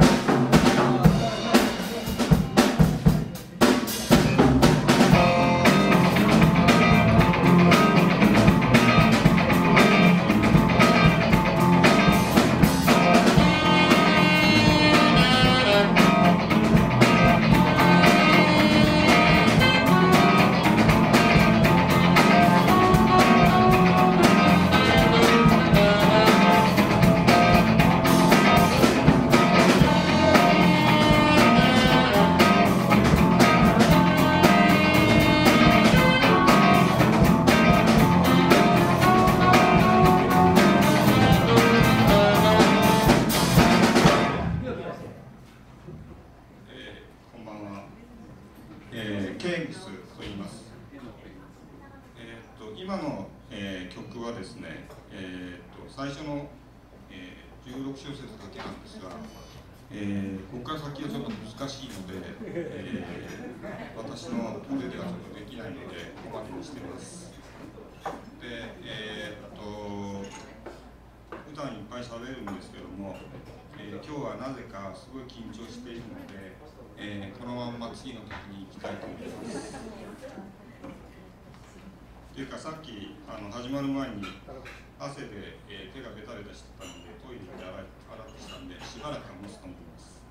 え16小節だけなんですが、えーここから先はちょっと難しいので、えー私の腕ではちょっとできないのでおまけにしてます。で、えーっと普段いっぱい喋るんですけども、えー今日はなぜかすごい緊張しているので、えーこのまんま次の曲に行きたいと思います。っていうかさっきあの始まる前に汗で、えー手がベタベタしてたのでトイレで洗い洗ってきたんでしばらくは持つと思います。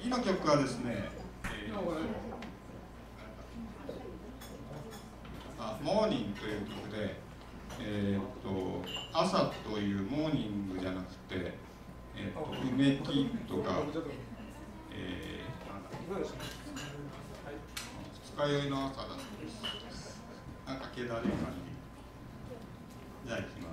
次の曲はですね、えーあモーニングという曲で、えーっと朝というモーニングじゃなくて、えーっとうめきとか、えー二日酔いの朝だそうです。なんか気だるい感じ。じゃあ行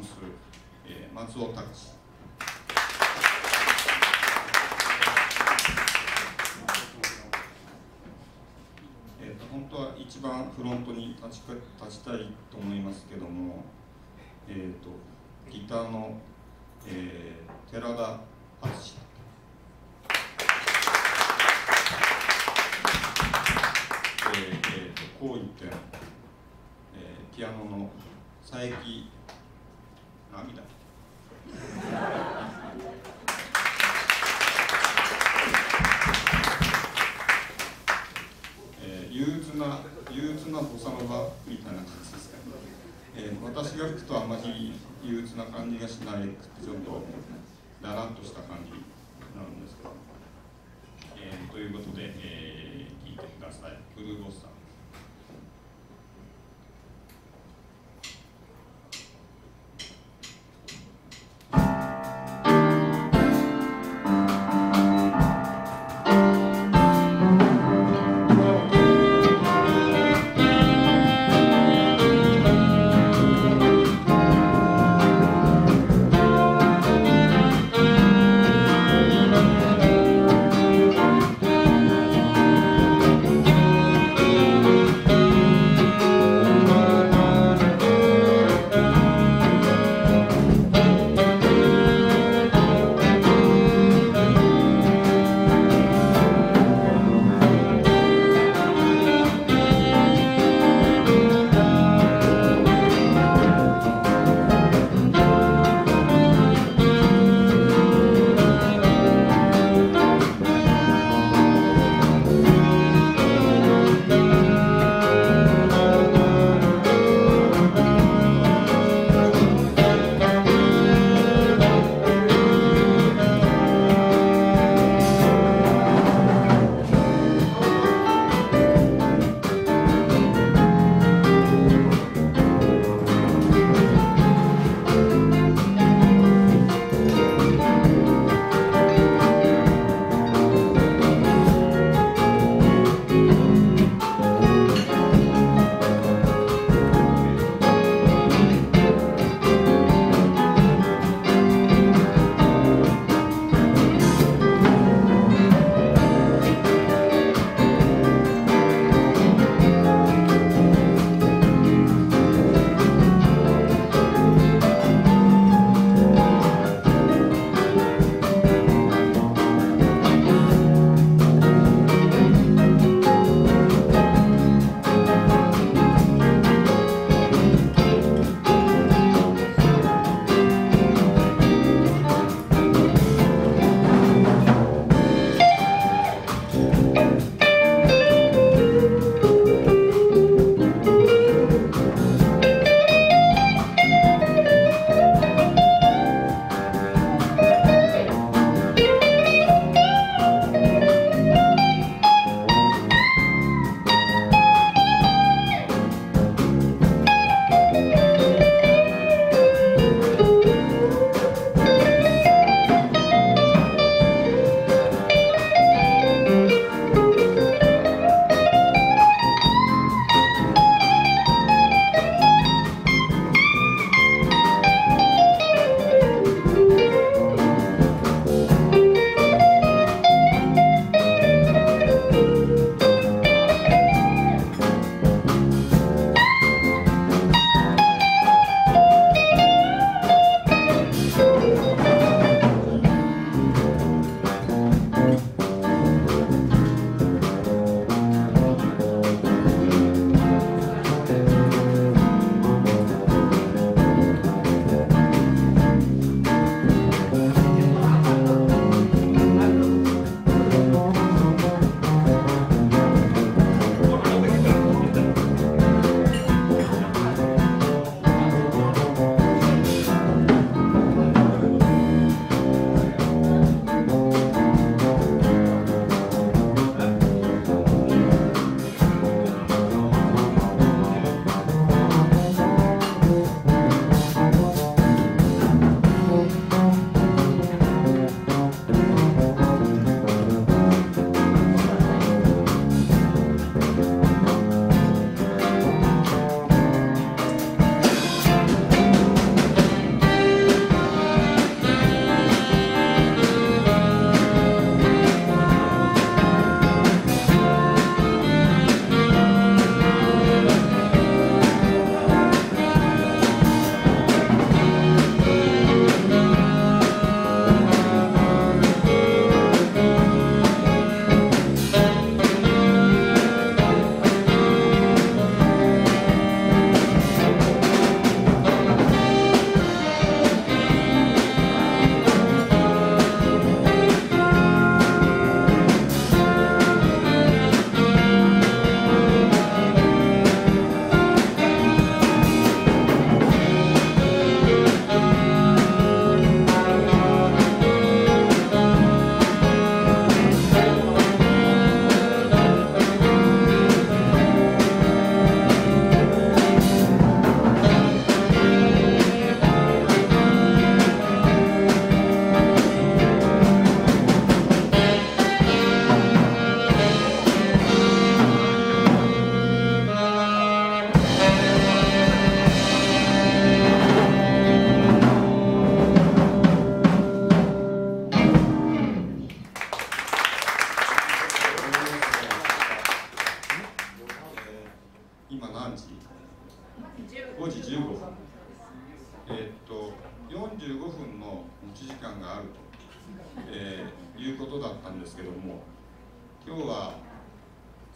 えー、ドラムス、えー、松尾隆。えーと、本当は一番フロントに立ち立ちたいと思いますけども、えーと、ギターの、えー、寺田敦えーえーと、こう一点、えー、ピアノの佐伯涙。え、憂鬱な憂鬱なボサノバみたいな感じですか？ね、えー、私が吹くとあまり憂鬱な感じがしないくてちょっとだらっとした感じなんですけど、えー、ということで、えー、聞いてください。ブルーボスさん。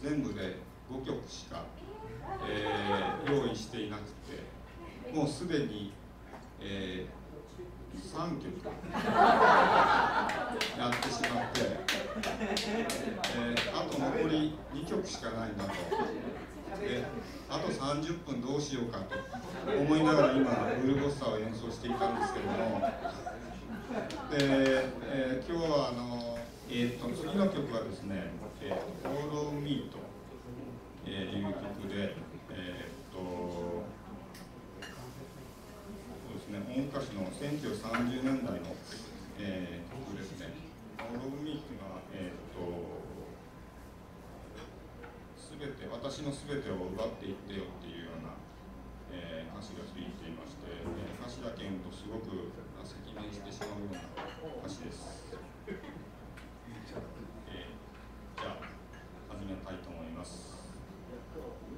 全部で5曲しか、えー、用意していなくてもうすでに、えー、3曲やってしまって、えー、あと残り2曲しかないなと。であと30分どうしようかと思いながら今ウルボッサを演奏していたんですけどもで、えー、今日はあの、えーと、次の曲はですね「えー、Follow Me」と、えー、いう曲でえっ、とそうですね音歌手の1930年代の、えー、曲ですね「Follow Me」っていうのはえっ、ー、と全て私の全てを奪っていってよっていうような、えー、歌詞がついていまして、えー、歌詞だけとすごく赤面してしまうような歌詞です、えー、じゃあ始めたいと思います。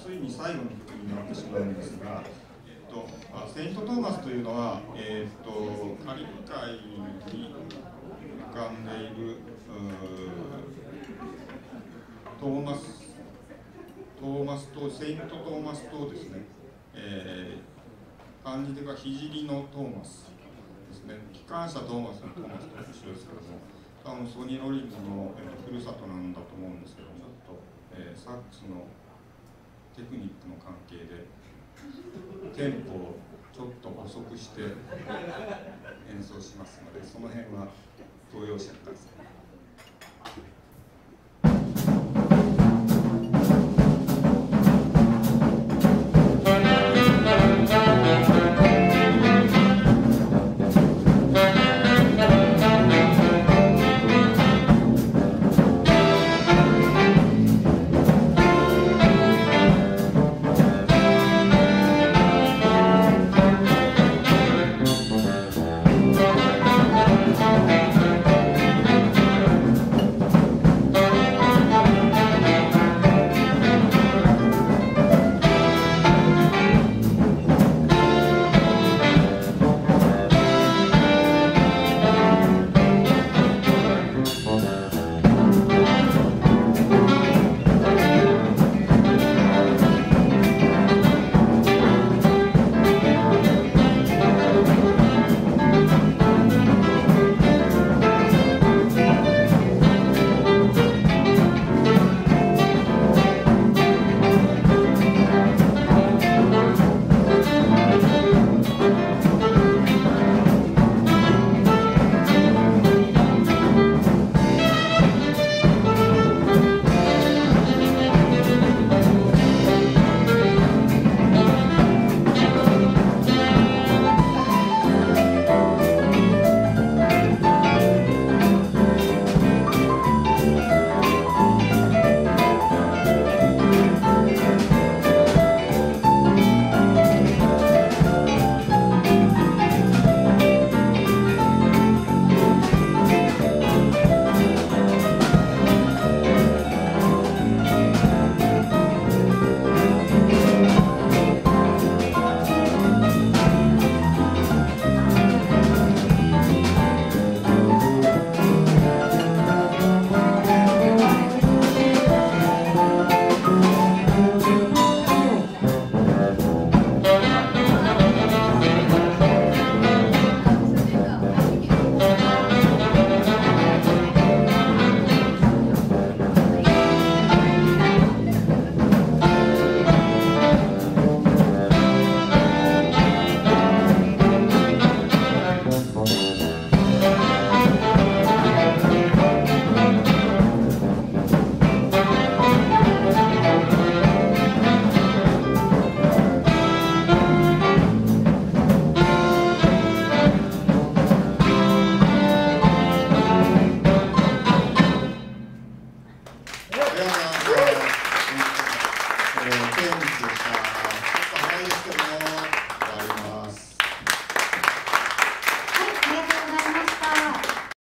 ついに最後の曲になってしまうんですが、えっとあ、セイント・トーマスというのは、えっとカリブ海に浮かんでいるトーマストーマス島セイント・トーマス島ですね、えー、漢字では聖のトーマスですね。機関車トーマスのトーマスと一緒ですけども多分ソニー・ロリンズの、えー、ふるさとなんだと思うんですけどちょっと、えー、サックスのテクニックの関係でテンポをちょっと遅くして演奏しますのでその辺はご容赦ください。